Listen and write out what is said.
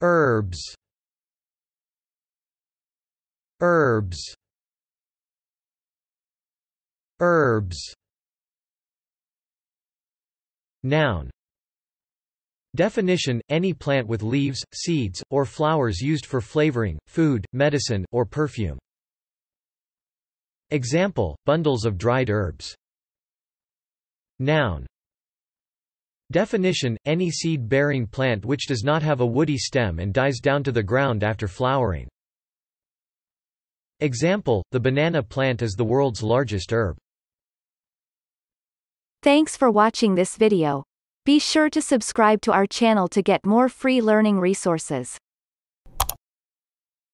Herbs. Herbs. Herbs. Noun. Definition, any plant with leaves, seeds, or flowers used for flavoring, food, medicine, or perfume. Example, bundles of dried herbs. Noun. Definition, any seed-bearing plant which does not have a woody stem and dies down to the ground after flowering. Example, the banana plant is the world's largest herb. Thanks for watching this video. Be sure to subscribe to our channel to get more free learning resources.